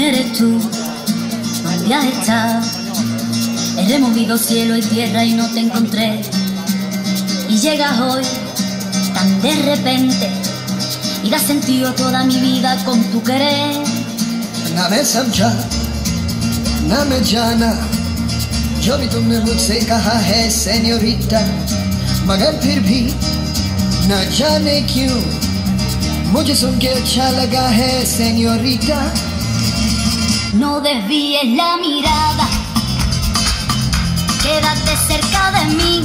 Eres tú? ¿Dónde has estado? He removido cielo y tierra y no te encontré. Y llegas hoy, tan de repente, y das sentido toda mi vida con tu querer. Name samcha, name jana, yo vi tumne mujhse kaha hai señorita, magar phir na jane kyun, mujhe sun ke acha laga hai señorita no desvíes la mirada, quédate cerca de mí.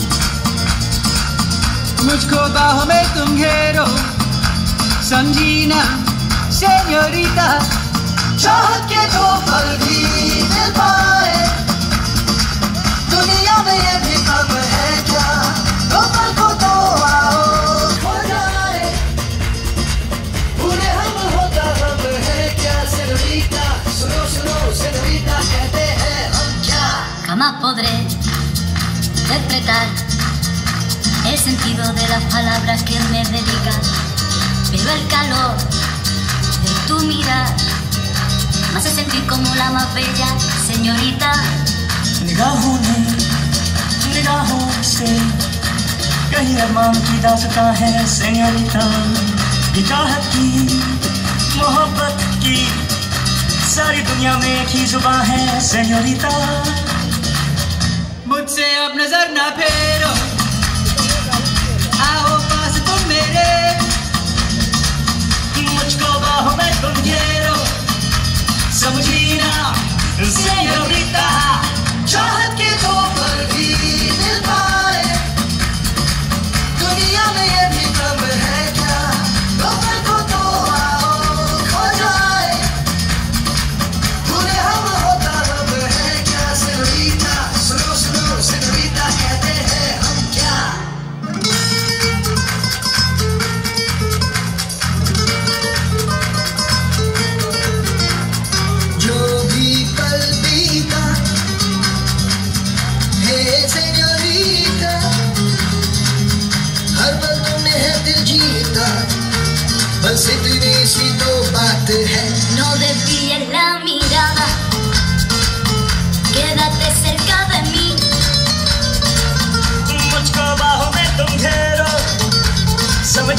Muchko bajo me tunjero, Sanjina, señorita, yo que no olvides. Jamás podré interpretar el sentido de las palabras que me dedicas, pero el calor de tu mirar me hace sentir como la más bella señorita. निगाहों ने निगाहों से कहीं अरमान की दास्तां है सेñorita ये चाहत की मोहब्बत की सारी दुनिया में एक ही जुबान है सेñorita मुझसे अब 对。No desvíes la mirada, quédate cerca de mí. Mucho bajo me quiero, se me